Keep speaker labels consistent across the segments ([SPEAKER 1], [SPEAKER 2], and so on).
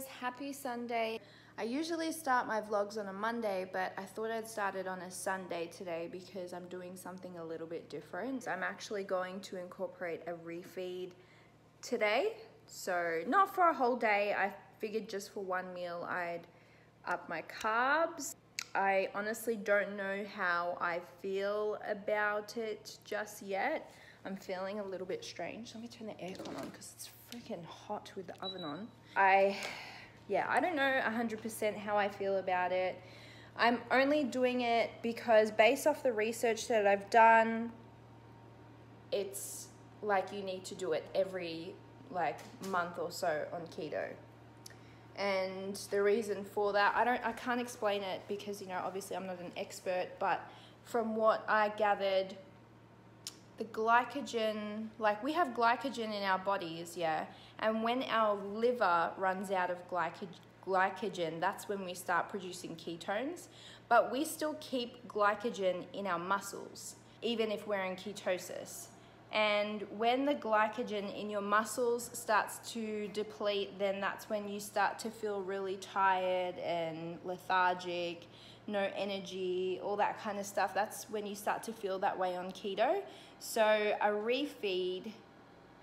[SPEAKER 1] guys, happy Sunday. I usually start my vlogs on a Monday, but I thought I'd start it on a Sunday today because I'm doing something a little bit different. I'm actually going to incorporate a refeed today. So not for a whole day, I figured just for one meal I'd up my carbs. I honestly don't know how I feel about it just yet. I'm feeling a little bit strange. Let me turn the aircon on because it's freaking hot with the oven on. I, yeah, I don't know 100% how I feel about it. I'm only doing it because based off the research that I've done, it's like you need to do it every like month or so on keto. And the reason for that, I don't I can't explain it because you know obviously I'm not an expert, but from what I gathered the glycogen, like we have glycogen in our bodies, yeah, and when our liver runs out of glycogen, that's when we start producing ketones. But we still keep glycogen in our muscles, even if we're in ketosis. And when the glycogen in your muscles starts to deplete, then that's when you start to feel really tired and lethargic no energy, all that kind of stuff. That's when you start to feel that way on keto. So a refeed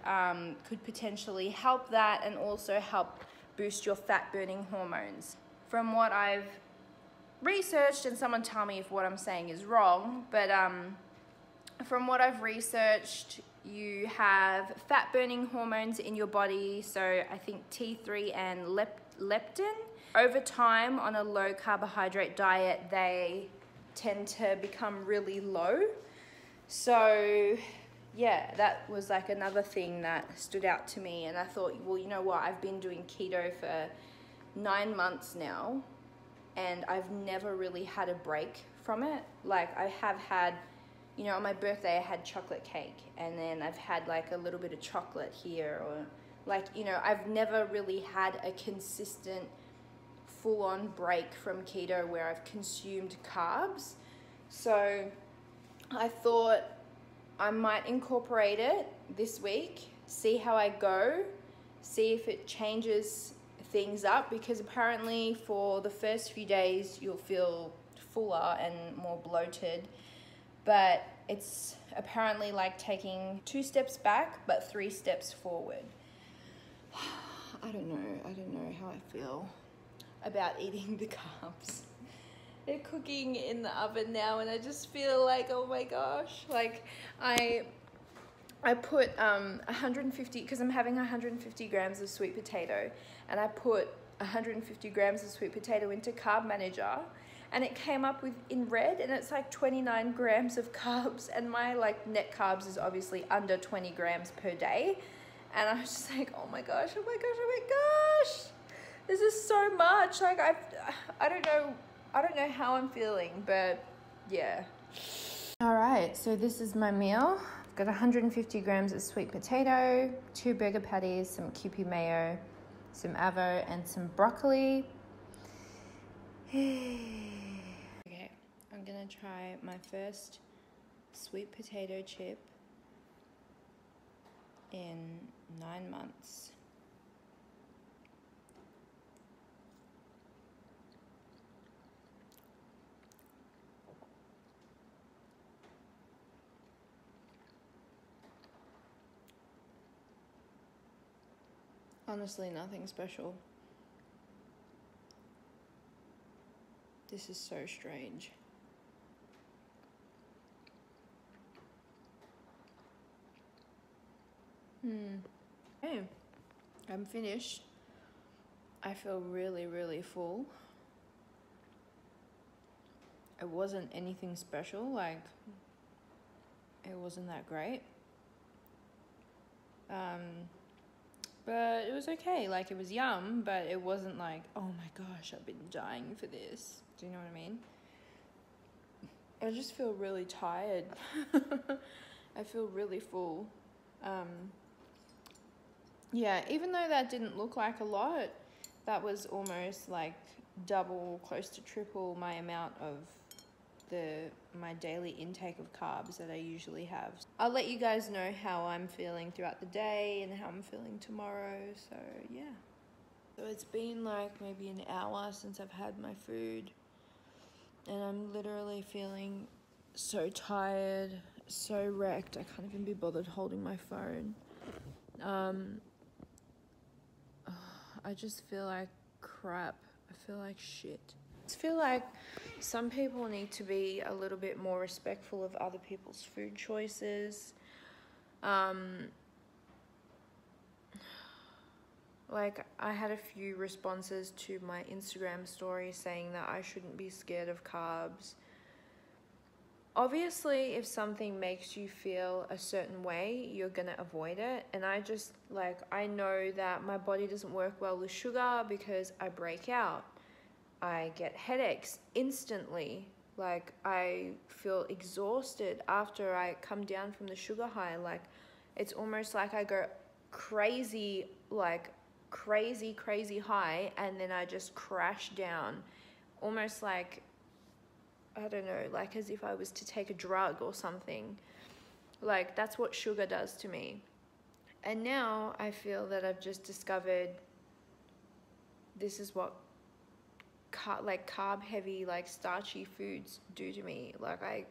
[SPEAKER 1] um, could potentially help that and also help boost your fat burning hormones. From what I've researched, and someone tell me if what I'm saying is wrong, but um, from what I've researched, you have fat burning hormones in your body. So I think T3 and lep leptin over time on a low carbohydrate diet, they tend to become really low. So yeah, that was like another thing that stood out to me. And I thought, well, you know what? I've been doing keto for nine months now and I've never really had a break from it. Like I have had, you know, on my birthday I had chocolate cake and then I've had like a little bit of chocolate here or like, you know, I've never really had a consistent full on break from keto where I've consumed carbs. So I thought I might incorporate it this week, see how I go, see if it changes things up because apparently for the first few days you'll feel fuller and more bloated. But it's apparently like taking two steps back but three steps forward. I don't know. I don't know how I feel about eating the carbs. They're cooking in the oven now and I just feel like, oh my gosh, like I I put um, 150, because I'm having 150 grams of sweet potato, and I put 150 grams of sweet potato into Carb Manager, and it came up with in red, and it's like 29 grams of carbs, and my like net carbs is obviously under 20 grams per day, and I was just like, oh my gosh, oh my gosh, oh my gosh this is so much. Like I, I don't know, I don't know how I'm feeling, but yeah. All right, so this is my meal. I've got 150 grams of sweet potato, two burger patties, some Kewpie mayo, some avo, and some broccoli. okay, I'm gonna try my first sweet potato chip in nine months. Honestly, nothing special. This is so strange. Hmm. Okay, I'm finished. I feel really, really full. It wasn't anything special, like, it wasn't that great. Um, but it was okay. Like it was yum, but it wasn't like, oh my gosh, I've been dying for this. Do you know what I mean? I just feel really tired. I feel really full. Um, yeah, even though that didn't look like a lot, that was almost like double, close to triple my amount of the my daily intake of carbs that I usually have. I'll let you guys know how I'm feeling throughout the day and how I'm feeling tomorrow. So yeah. So it's been like maybe an hour since I've had my food, and I'm literally feeling so tired, so wrecked. I can't even be bothered holding my phone. Um, I just feel like crap. I feel like shit. I feel like some people need to be a little bit more respectful of other people's food choices. Um, like I had a few responses to my Instagram story saying that I shouldn't be scared of carbs. Obviously, if something makes you feel a certain way, you're gonna avoid it. And I just like, I know that my body doesn't work well with sugar because I break out. I get headaches instantly. Like, I feel exhausted after I come down from the sugar high. Like, it's almost like I go crazy, like, crazy, crazy high, and then I just crash down. Almost like, I don't know, like as if I was to take a drug or something. Like, that's what sugar does to me. And now I feel that I've just discovered this is what car- like carb heavy like starchy foods do to me. Like i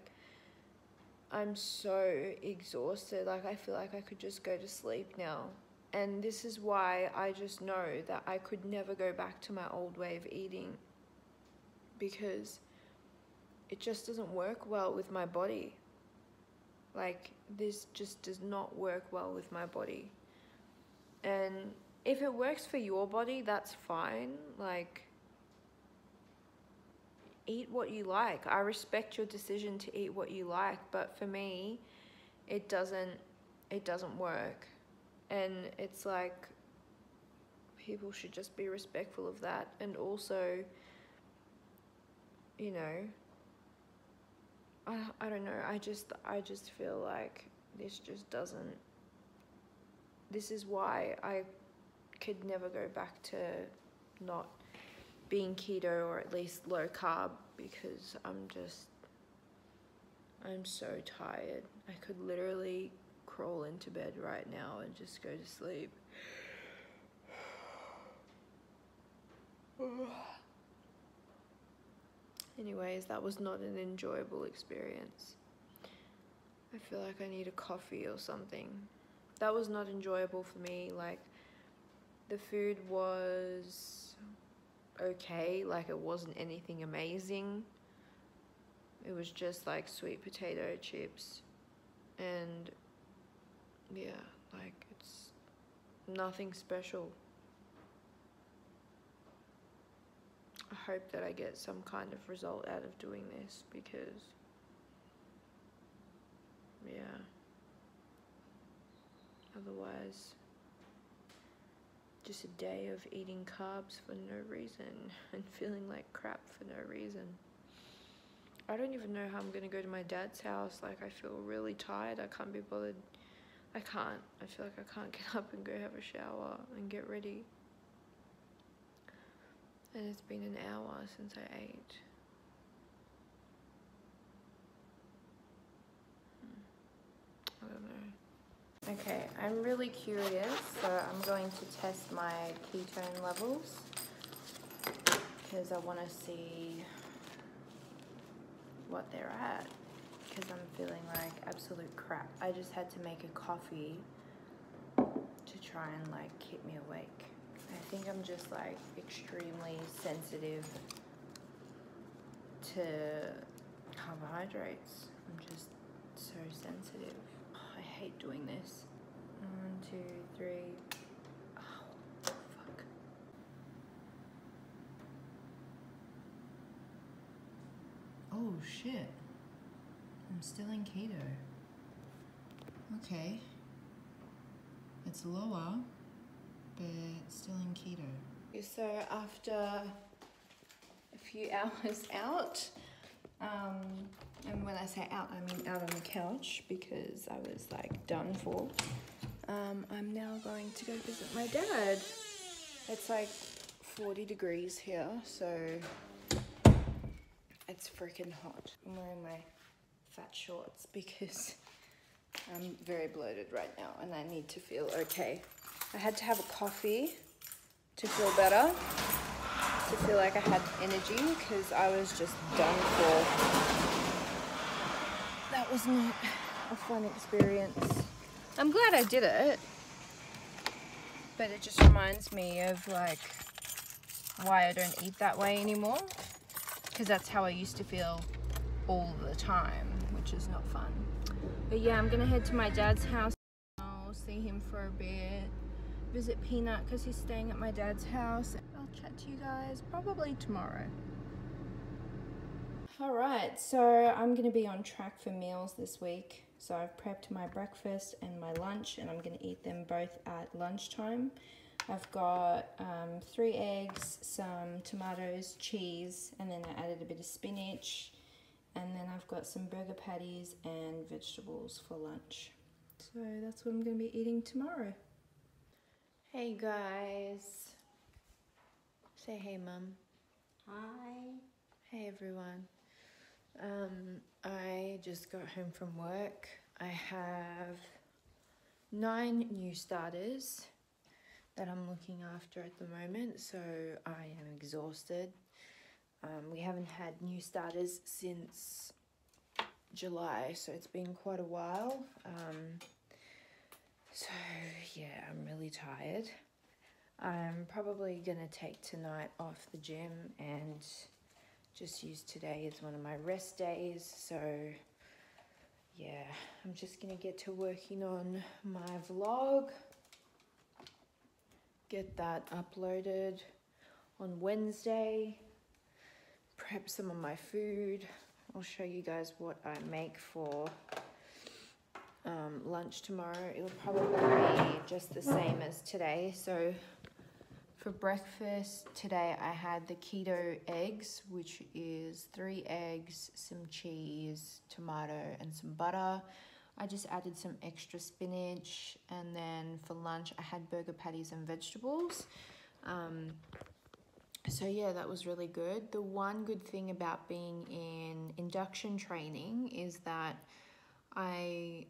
[SPEAKER 1] i'm so exhausted. Like i feel like i could just go to sleep now. And this is why i just know that i could never go back to my old way of eating. Because it just doesn't work well with my body. Like this just does not work well with my body. And if it works for your body that's fine. Like eat what you like. I respect your decision to eat what you like, but for me, it doesn't it doesn't work. And it's like people should just be respectful of that and also you know I, I don't know I just I just feel like this just doesn't this is why I could never go back to not being keto or at least low carb because I'm just I'm so tired. I could literally crawl into bed right now and just go to sleep. Anyways, that was not an enjoyable experience. I feel like I need a coffee or something. That was not enjoyable for me. Like, the food was okay, like it wasn't anything amazing. It was just like sweet potato chips and yeah, like it's nothing special. I hope that I get some kind of result out of doing this because yeah otherwise just a day of eating carbs for no reason and feeling like crap for no reason. I don't even know how I'm gonna go to my dad's house. Like, I feel really tired. I can't be bothered. I can't. I feel like I can't get up and go have a shower and get ready. And it's been an hour since I ate. Hmm. I don't know. Okay, I'm really curious, so I'm going to test my ketone levels because I want to see what they're at because I'm feeling like absolute crap. I just had to make a coffee to try and like keep me awake. I think I'm just like extremely sensitive to carbohydrates. I'm just so sensitive hate doing this. One, two, three. Oh. Oh, shit. I'm still in keto. Okay. It's lower, but still in keto. So after a few hours out, um, and when I say out, I mean out on the couch because I was like done for. Um, I'm now going to go visit my dad. It's like 40 degrees here, so it's freaking hot. I'm wearing my fat shorts because I'm very bloated right now and I need to feel okay. I had to have a coffee to feel better, to feel like I had energy because I was just done for. That was not a fun experience. I'm glad I did it, but it just reminds me of like why I don't eat that way anymore because that's how I used to feel all the time, which is not fun. But yeah, I'm gonna head to my dad's house. See him for a bit. Visit Peanut because he's staying at my dad's house. I'll chat to you guys probably tomorrow. Alright, so I'm gonna be on track for meals this week. So I've prepped my breakfast and my lunch and I'm gonna eat them both at lunchtime. I've got um, three eggs, some tomatoes, cheese, and then I added a bit of spinach. And then I've got some burger patties and vegetables for lunch. So that's what I'm going to be eating tomorrow. Hey guys. Say hey, Mum.
[SPEAKER 2] Hi.
[SPEAKER 1] Hey everyone. Um, I just got home from work. I have nine new starters that I'm looking after at the moment, so I am exhausted. Um, we haven't had new starters since July, so it's been quite a while. Um, so yeah, I'm really tired. I'm probably gonna take tonight off the gym and just use today as one of my rest days. So yeah, I'm just gonna get to working on my vlog get that uploaded on Wednesday, prep some of my food. I'll show you guys what I make for um, lunch tomorrow. It'll probably be just the same as today. So for breakfast today I had the keto eggs, which is three eggs, some cheese, tomato, and some butter. I just added some extra spinach and then for lunch I had burger patties and vegetables. Um, so yeah, that was really good. The one good thing about being in induction training is that I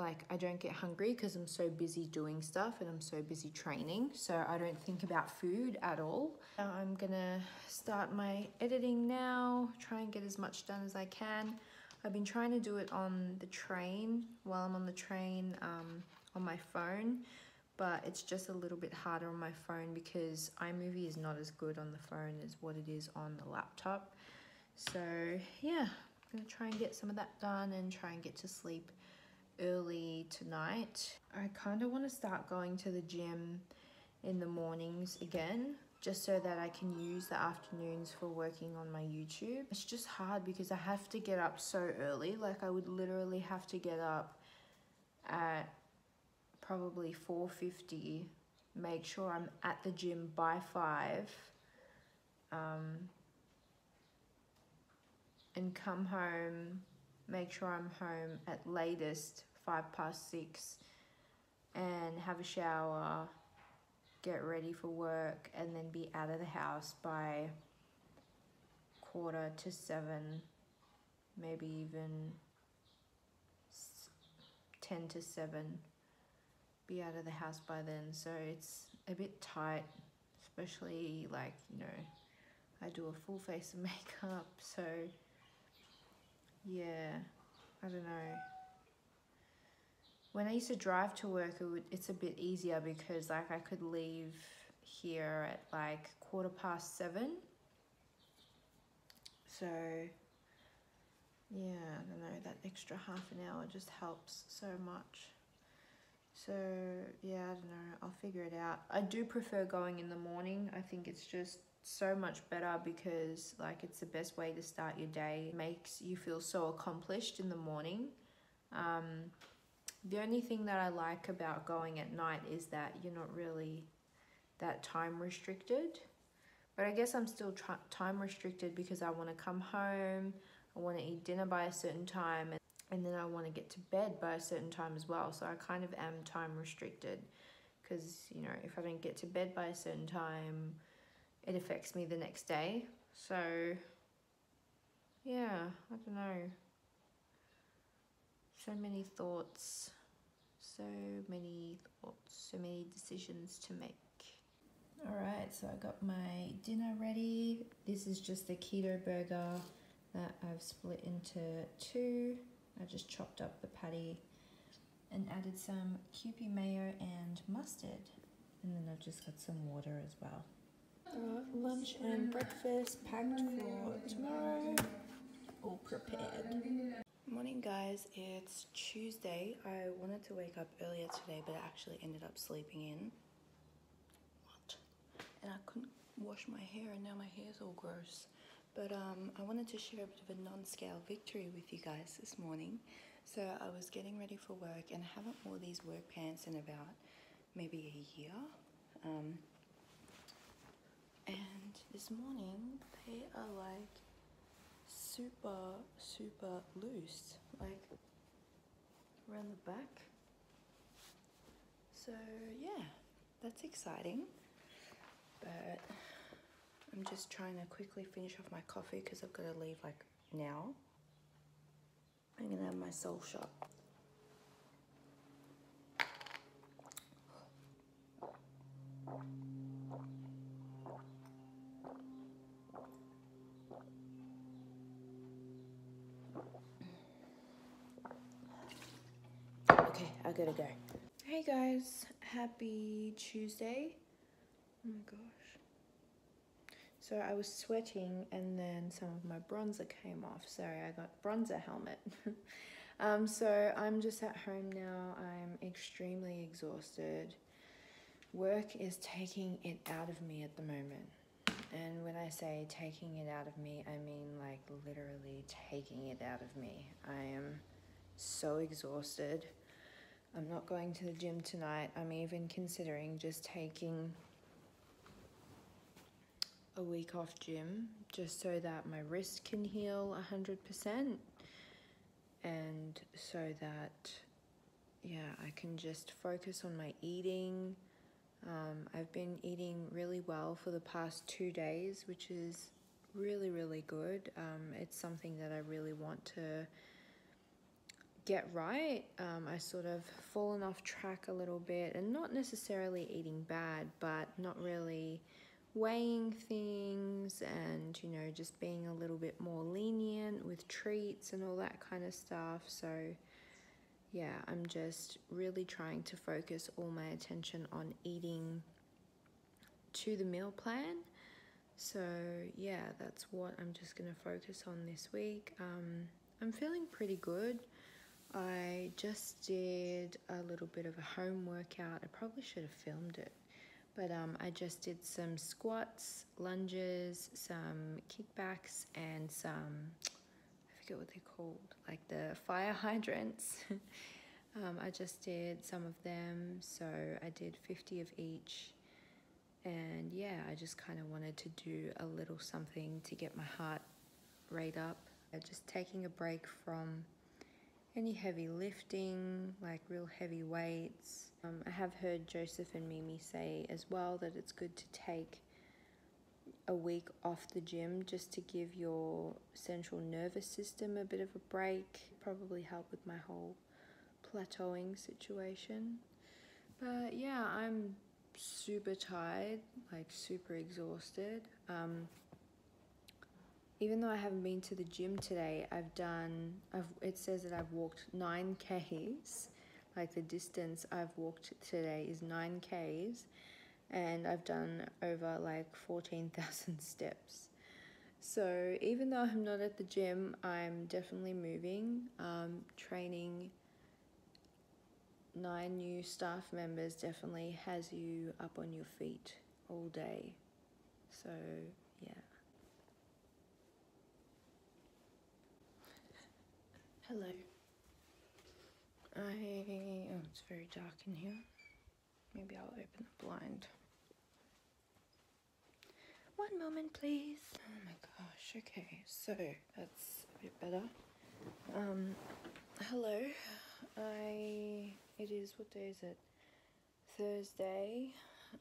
[SPEAKER 1] like I don't get hungry because I'm so busy doing stuff and I'm so busy training so I don't think about food at all. I'm gonna start my editing now, try and get as much done as I can. I've been trying to do it on the train while I'm on the train um, on my phone but it's just a little bit harder on my phone because iMovie is not as good on the phone as what it is on the laptop so yeah I'm gonna try and get some of that done and try and get to sleep early tonight I kind of want to start going to the gym in the mornings again just so that I can use the afternoons for working on my YouTube. It's just hard because I have to get up so early. Like I would literally have to get up at probably 4.50, make sure I'm at the gym by 5, um, and come home, make sure I'm home at latest 5 past 6, and have a shower, get ready for work and then be out of the house by quarter to seven, maybe even 10 to 7 be out of the house by then. So it's a bit tight especially like you know I do a full face of makeup so yeah I don't know when I used to drive to work, it would, it's a bit easier because like I could leave here at like quarter past seven. So yeah, I don't know, that extra half an hour just helps so much. So yeah, I don't know, I'll figure it out. I do prefer going in the morning. I think it's just so much better because like it's the best way to start your day. It makes you feel so accomplished in the morning. Um, the only thing that I like about going at night is that you're not really that time restricted. But I guess I'm still time restricted because I want to come home, I want to eat dinner by a certain time, and, and then I want to get to bed by a certain time as well. So I kind of am time restricted because, you know, if I don't get to bed by a certain time, it affects me the next day. So, yeah, I don't know so many thoughts, so many thoughts, so many decisions to make. Alright, so I got my dinner ready. This is just the keto burger that I've split into two. I just chopped up the patty and added some Kewpie mayo and mustard. And then I've just got some water as well. lunch and breakfast packed for tomorrow, all prepared. Guys. It's Tuesday. I wanted to wake up earlier today, but I actually ended up sleeping in. What? And I couldn't wash my hair, and now my hair's all gross. But um, I wanted to share a bit of a non-scale victory with you guys this morning. So I was getting ready for work, and I haven't wore these work pants in about maybe a year. Um, and this morning they are like super super loose like around the back. So yeah that's exciting. But I'm just trying to quickly finish off my coffee because I've got to leave like now. I'm gonna have my soul shot I gotta go. Hey guys, happy Tuesday. Oh my gosh. So I was sweating and then some of my bronzer came off. Sorry, I got bronzer helmet. um, so I'm just at home now. I'm extremely exhausted. Work is taking it out of me at the moment. And when I say taking it out of me, I mean like literally taking it out of me. I am so exhausted. I'm not going to the gym tonight. I'm even considering just taking a week off gym just so that my wrist can heal 100% and so that yeah, I can just focus on my eating. Um, I've been eating really well for the past two days, which is really, really good. Um, it's something that I really want to get right. Um, I sort of fallen off track a little bit and not necessarily eating bad, but not really weighing things and, you know, just being a little bit more lenient with treats and all that kind of stuff. So, yeah, I'm just really trying to focus all my attention on eating to the meal plan. So, yeah, that's what I'm just going to focus on this week. Um, I'm feeling pretty good. I just did a little bit of a home workout. I probably should have filmed it, but um, I just did some squats, lunges, some kickbacks, and some I forget what they're called, like the fire hydrants. um, I just did some of them, so I did 50 of each. And yeah, I just kind of wanted to do a little something to get my heart rate up. Just taking a break from any heavy lifting, like real heavy weights. Um, I have heard Joseph and Mimi say as well that it's good to take a week off the gym just to give your central nervous system a bit of a break. Probably help with my whole plateauing situation. But yeah, I'm super tired, like super exhausted. Um, even though I haven't been to the gym today, I've done, I've, it says that I've walked 9 Ks. Like the distance I've walked today is 9 Ks. And I've done over like 14,000 steps. So even though I'm not at the gym, I'm definitely moving, um, training nine new staff members definitely has you up on your feet all day. So Hello. I oh it's very dark in here. Maybe I'll open the blind. One moment please. Oh my gosh, okay, so that's a bit better. Um hello. I it is what day is it? Thursday.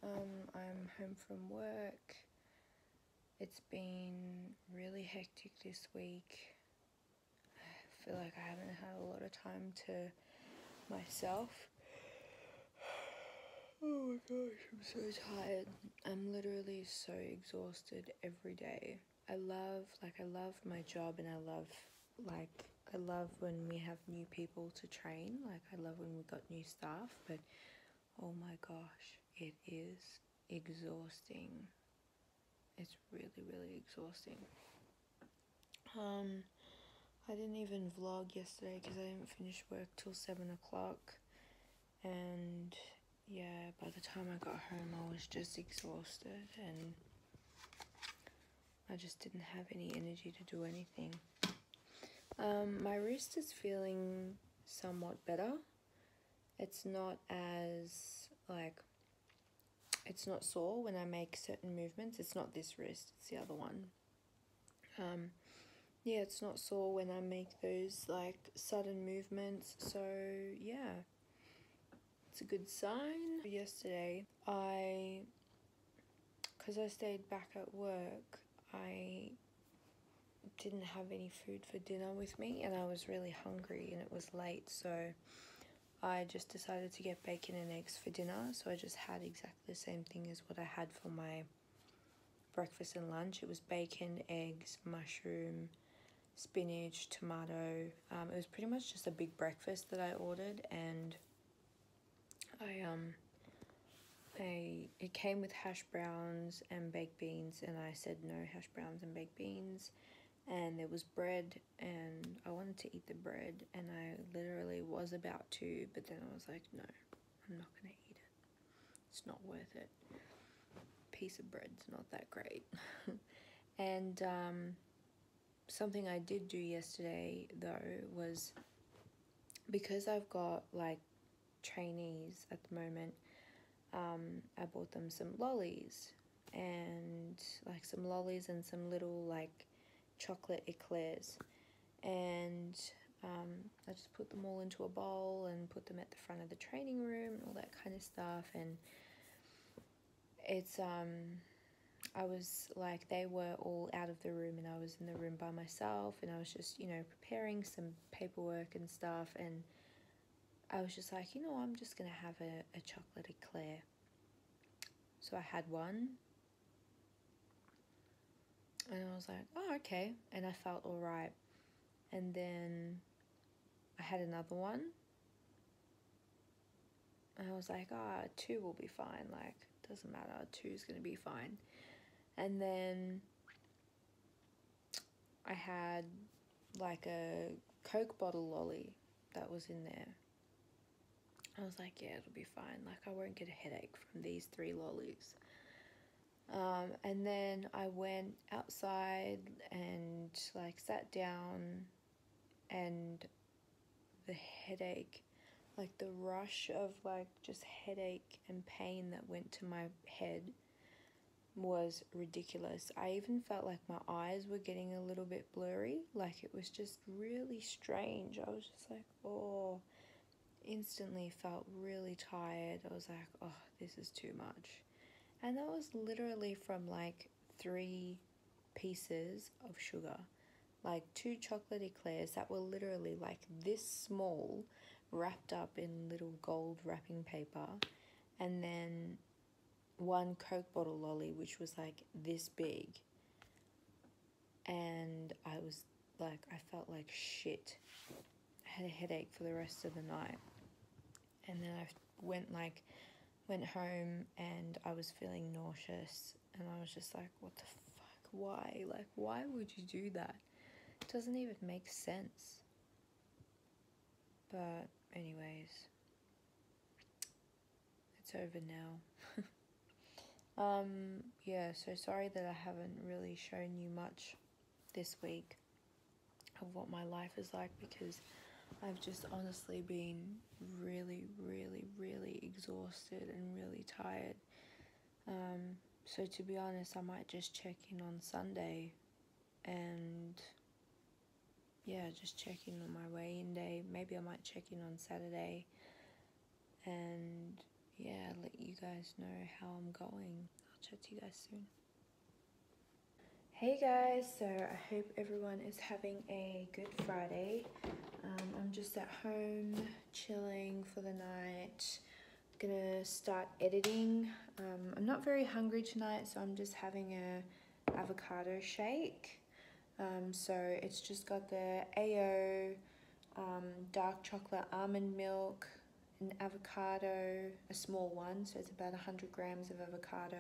[SPEAKER 1] Um I'm home from work. It's been really hectic this week feel like I haven't had a lot of time to myself. Oh my gosh, I'm so tired. I'm literally so exhausted every day. I love, like, I love my job and I love, like, I love when we have new people to train. Like, I love when we got new staff, but oh my gosh, it is exhausting. It's really, really exhausting. Um, I didn't even vlog yesterday because I didn't finish work till seven o'clock, and yeah, by the time I got home, I was just exhausted and I just didn't have any energy to do anything. Um, my wrist is feeling somewhat better. It's not as like it's not sore when I make certain movements. It's not this wrist, it's the other one. Um, yeah, it's not sore when I make those like sudden movements. So, yeah, it's a good sign. Yesterday, I, because I stayed back at work, I didn't have any food for dinner with me and I was really hungry and it was late. So, I just decided to get bacon and eggs for dinner. So, I just had exactly the same thing as what I had for my breakfast and lunch. It was bacon, eggs, mushroom, spinach, tomato. Um, it was pretty much just a big breakfast that I ordered, and I um, I it came with hash browns and baked beans, and I said no hash browns and baked beans. And there was bread, and I wanted to eat the bread, and I literally was about to, but then I was like, no, I'm not gonna eat it. It's not worth it. Piece of bread's not that great. and um, something I did do yesterday though was because I've got like trainees at the moment, um, I bought them some lollies and like some lollies and some little like chocolate eclairs. And um, I just put them all into a bowl and put them at the front of the training room and all that kind of stuff. And it's um I was like, they were all out of the room, and I was in the room by myself, and I was just, you know, preparing some paperwork and stuff. And I was just like, you know, I'm just gonna have a, a chocolate eclair. So I had one, and I was like, oh, okay. And I felt all right. And then I had another one, and I was like, ah, oh, two will be fine. Like, doesn't matter, two's gonna be fine. And then I had like a Coke bottle lolly that was in there. I was like, yeah, it'll be fine. Like, I won't get a headache from these three lollies. Um, and then I went outside and like sat down, and the headache, like the rush of like just headache and pain that went to my head was ridiculous. I even felt like my eyes were getting a little bit blurry. Like it was just really strange. I was just like, oh, instantly felt really tired. I was like, oh, this is too much. And that was literally from like three pieces of sugar, like two chocolate eclairs that were literally like this small, wrapped up in little gold wrapping paper, and then one Coke bottle lolly, which was like this big. And I was like, I felt like shit. I had a headache for the rest of the night. And then I went like, went home and I was feeling nauseous. And I was just like, what the fuck? Why? Like, why would you do that? It doesn't even make sense. But, anyways, it's over now. Um, yeah, so sorry that I haven't really shown you much this week of what my life is like because I've just honestly been really, really, really exhausted and really tired. Um, so to be honest, I might just check in on Sunday and yeah, just check in on my weigh in day. Maybe I might check in on Saturday and yeah, let you guys know how I'm going. I'll chat to you guys soon. Hey guys, so I hope everyone is having a good Friday. Um, I'm just at home chilling for the night. I'm gonna start editing. Um, I'm not very hungry tonight, so I'm just having a avocado shake. Um, so it's just got the AO um, dark chocolate almond milk, an avocado, a small one, so it's about 100 grams of avocado,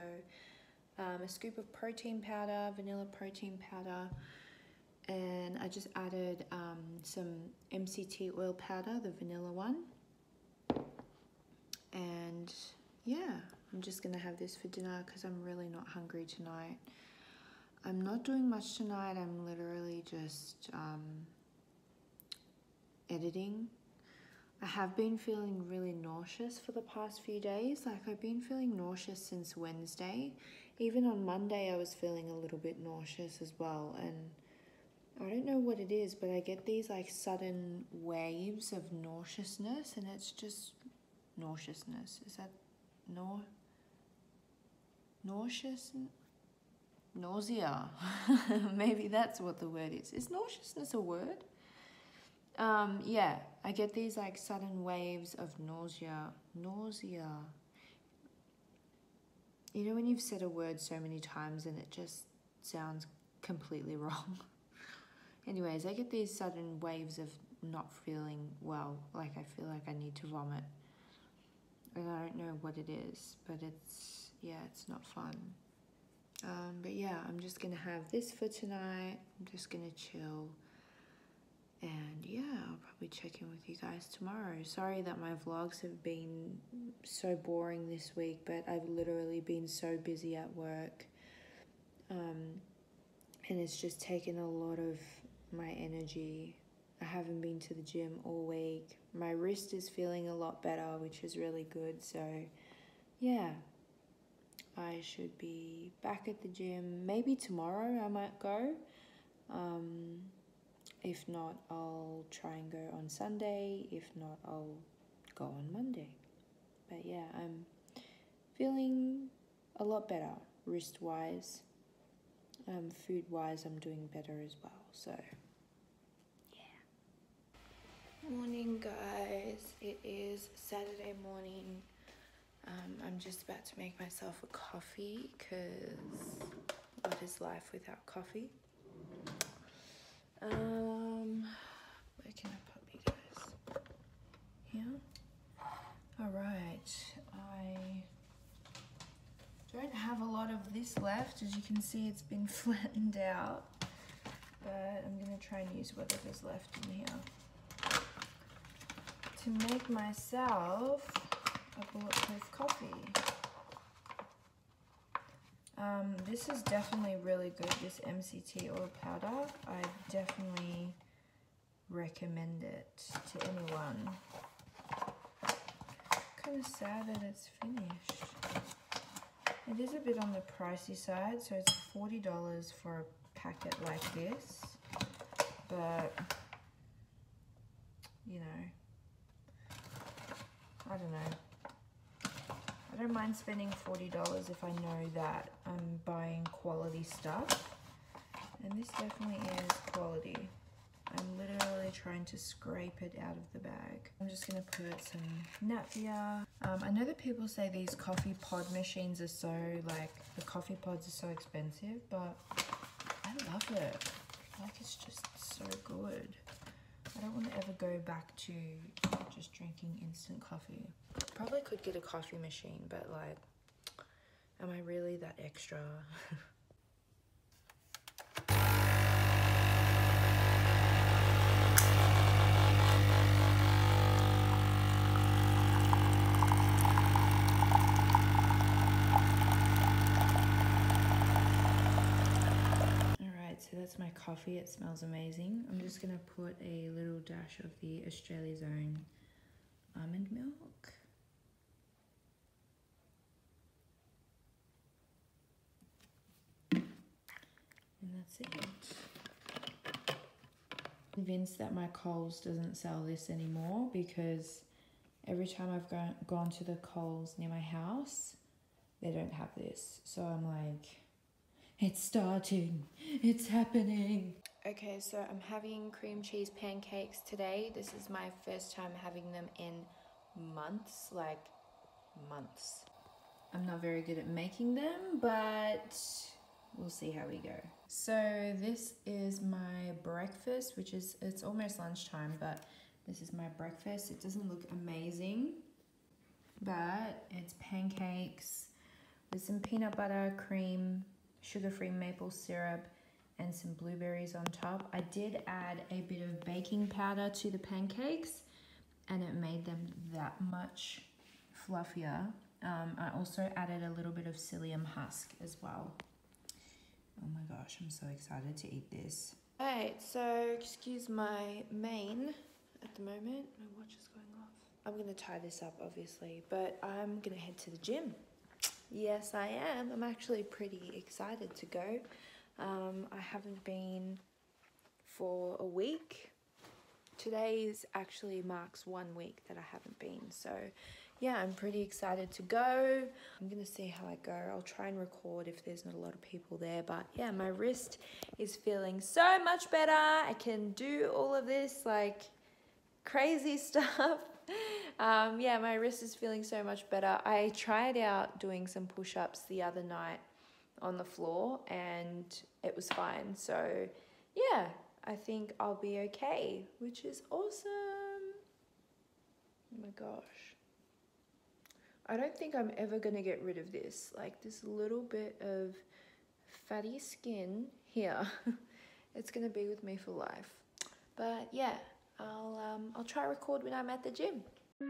[SPEAKER 1] um, a scoop of protein powder, vanilla protein powder, and I just added um, some MCT oil powder, the vanilla one. And yeah, I'm just gonna have this for dinner because I'm really not hungry tonight. I'm not doing much tonight, I'm literally just um, editing. I have been feeling really nauseous for the past few days. Like, I've been feeling nauseous since Wednesday. Even on Monday, I was feeling a little bit nauseous as well. And I don't know what it is, but I get these like sudden waves of nauseousness, and it's just nauseousness. Is that nor nauseous? Nausea. Maybe that's what the word is. Is nauseousness a word? Um, yeah, I get these like sudden waves of nausea. Nausea. You know when you've said a word so many times and it just sounds completely wrong? Anyways, I get these sudden waves of not feeling well, like I feel like I need to vomit. And I don't know what it is, but it's, yeah, it's not fun. Um, but yeah, I'm just gonna have this for tonight. I'm just gonna chill. And yeah, I'll probably check in with you guys tomorrow. Sorry that my vlogs have been so boring this week, but I've literally been so busy at work. Um, and it's just taken a lot of my energy. I haven't been to the gym all week. My wrist is feeling a lot better, which is really good. So, yeah, I should be back at the gym. Maybe tomorrow I might go. Um, if not, I'll try and go on Sunday. If not, I'll go on Monday. But yeah, I'm feeling a lot better wrist wise. Um, food wise, I'm doing better as well. So, yeah. Morning, guys. It is Saturday morning. Um, I'm just about to make myself a coffee because what is life without coffee? Um, Here. All right. I don't have a lot of this left. As you can see, it's been flattened out. But I'm gonna try and use whatever's left in here to make myself a bulletproof coffee. Um, this is definitely really good, this MCT oil powder. I definitely recommend it to anyone. Kind of sad that it's finished. It is a bit on the pricey side, so it's $40 for a packet like this. But, you know, I don't know. I don't mind spending $40 if I know that I'm buying quality stuff. And this definitely is quality. I'm literally trying to scrape it out of the bag. I'm just gonna put some Natvia. Um, I know that people say these coffee pod machines are so, like, the coffee pods are so expensive, but I love it. Like, it's just so good. I don't want to ever go back to just drinking instant coffee. Probably could get a coffee machine, but like, am I really that extra? so that's my coffee. It smells amazing. I'm just going to put a little dash of the Australia's Own almond milk. And that's it. Convinced that my Coles doesn't sell this anymore because every time I've gone, gone to the Coles near my house, they don't have this. So I'm like, it's starting. It's happening. Okay, so I'm having cream cheese pancakes today. This is my first time having them in months, like months. I'm not very good at making them, but we'll see how we go. So this is my breakfast, which is, it's almost lunchtime, but this is my breakfast. It doesn't look amazing, but it's pancakes with some peanut butter, cream, sugar-free maple syrup, and some blueberries on top. I did add a bit of baking powder to the pancakes and it made them that much fluffier. Um, I also added a little bit of psyllium husk as well. Oh my gosh, I'm so excited to eat this. Alright, so excuse my mane at the moment. My watch is going off. I'm gonna tie this up obviously, but I'm gonna head to the gym. Yes, I am. I'm actually pretty excited to go. Um, I haven't been for a week. Today's actually marks one week that I haven't been. So yeah, I'm pretty excited to go. I'm gonna see how I go. I'll try and record if there's not a lot of people there. But yeah, my wrist is feeling so much better. I can do all of this like crazy stuff. Um, yeah, my wrist is feeling so much better. I tried out doing some push-ups the other night on the floor and it was fine. So yeah, I think I'll be okay, which is awesome. Oh my gosh. I don't think I'm ever gonna get rid of this. Like this little bit of fatty skin here. it's gonna be with me for life. But yeah, I'll um, I'll try record when I'm at the gym.
[SPEAKER 3] I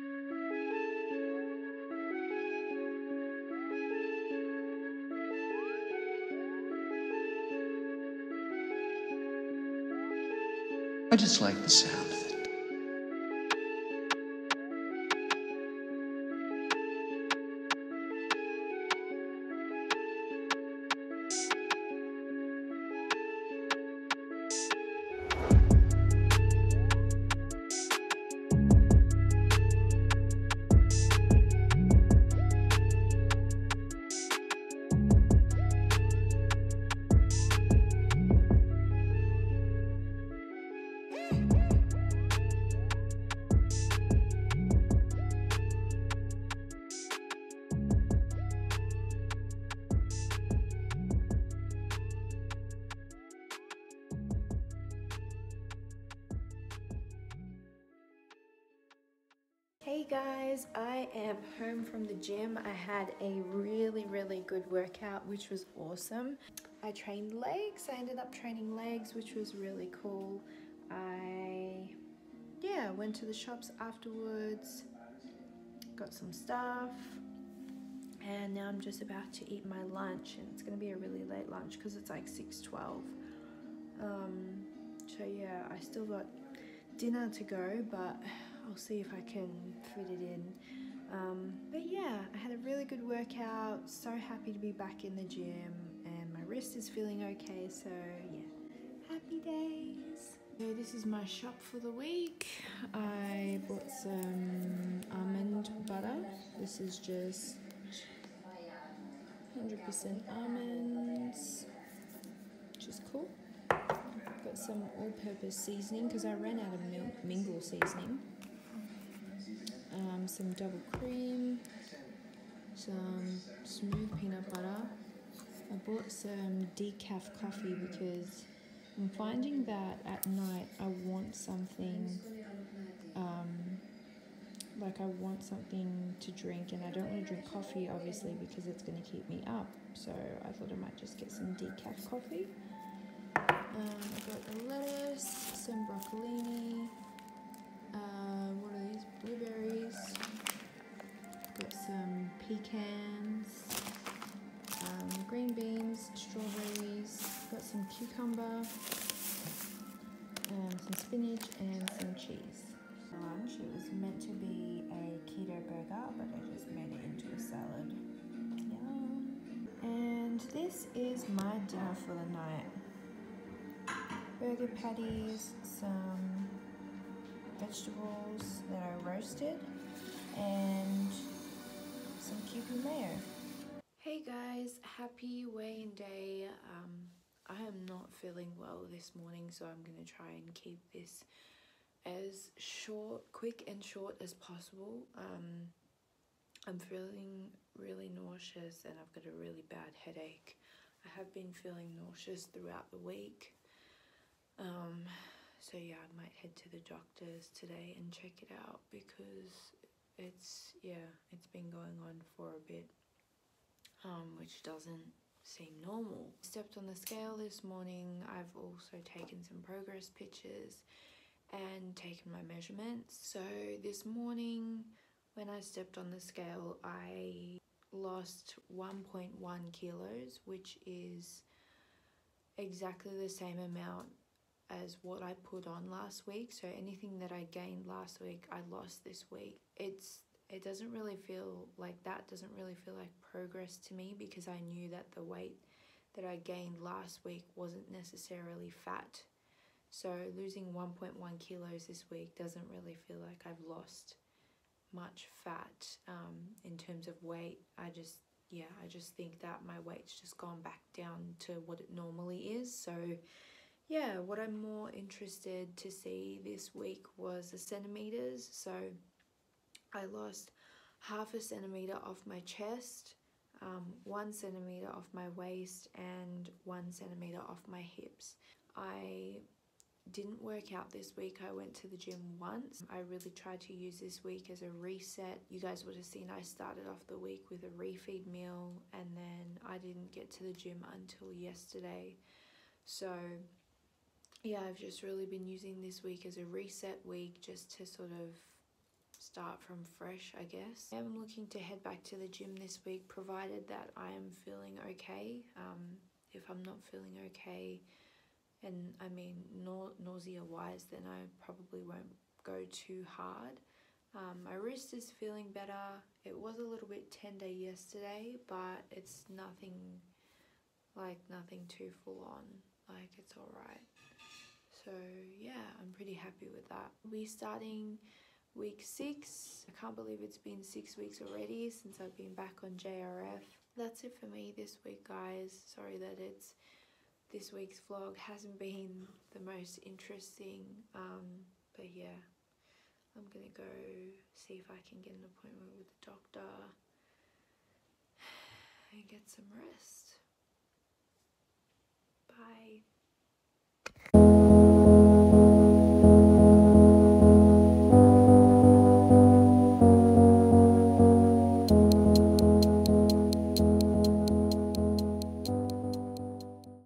[SPEAKER 3] just like the sound
[SPEAKER 1] gym. I had a really, really good workout, which was awesome. I trained legs. I ended up training legs, which was really cool. I, yeah, went to the shops afterwards, got some stuff, and now I'm just about to eat my lunch, and it's gonna be a really late lunch because it's like 6.12. Um, so yeah, I still got dinner to go, but I'll see if I can fit it in. Um, but yeah, I had a really good workout. So happy to be back in the gym, and my wrist is feeling okay. So yeah, happy days. So this is my shop for the week. I bought some almond butter. This is just 100% almonds, which is cool. Got some all-purpose seasoning because I ran out of mingle seasoning um, some double cream, some smooth peanut butter. I bought some decaf coffee because I'm finding that at night I want something, um, like I want something to drink and I don't want to drink coffee obviously because it's going to keep me up. So I thought I might just get some decaf coffee. Um, I got the lettuce, some broccolini, uh, what are these? Blueberries. Some pecans, um, green beans, strawberries. Got some cucumber, um, some spinach, and some cheese. Lunch. It was meant to be a keto burger, but I just made it into a salad. Yum. And this is my dinner for the night. Burger patties, some vegetables that I roasted, and Hey guys, happy weighing day. Um, I am not feeling well this morning, so I'm gonna try and keep this as short, quick and short as possible. Um, I'm feeling really nauseous and I've got a really bad headache. I have been feeling nauseous throughout the week. Um, so yeah, I might head to the doctor's today and check it out because it's yeah, it's been going on for a bit, um, which doesn't seem normal. Stepped on the scale this morning. I've also taken some progress pictures and taken my measurements. So this morning when I stepped on the scale, I lost 1.1 kilos, which is exactly the same amount as what I put on last week. So anything that I gained last week, I lost this week. It's it doesn't really feel like that doesn't really feel like progress to me because I knew that the weight that I gained last week wasn't necessarily fat. So losing 1.1 kilos this week doesn't really feel like I've lost much fat um, in terms of weight. I just, yeah, I just think that my weight's just gone back down to what it normally is. So, yeah, what I'm more interested to see this week was the centimeters. So, I lost half a centimeter off my chest, um, one centimeter off my waist, and one centimeter off my hips. I didn't work out this week. I went to the gym once. I really tried to use this week as a reset. You guys would have seen I started off the week with a refeed meal and then I didn't get to the gym until yesterday. So yeah, I've just really been using this week as a reset week just to sort of start from fresh, I guess. I am looking to head back to the gym this week provided that I am feeling okay. Um, if I'm not feeling okay, and I mean nau- nausea wise then I probably won't go too hard. Um, my wrist is feeling better. It was a little bit tender yesterday, but it's nothing like nothing too full on. Like it's all right. So yeah, I'm pretty happy with that. we're starting week six. I can't believe it's been six weeks already since I've been back on JRF. That's it for me this week, guys. Sorry that it's this week's vlog hasn't been the most interesting, um, but yeah, I'm gonna go see if I can get an appointment with the doctor and get some rest. Bye.